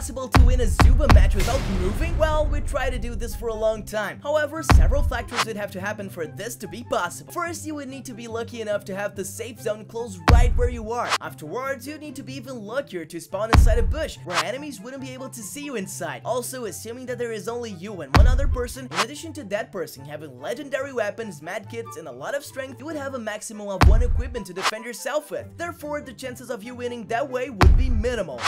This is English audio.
possible to win a Zooba match without moving? Well, we tried to do this for a long time. However, several factors would have to happen for this to be possible. First, you would need to be lucky enough to have the safe zone close right where you are. Afterwards, you'd need to be even luckier to spawn inside a bush, where enemies wouldn't be able to see you inside. Also, assuming that there is only you and one other person, in addition to that person having legendary weapons, mad kits, and a lot of strength, you would have a maximum of one equipment to defend yourself with. Therefore, the chances of you winning that way would be minimal.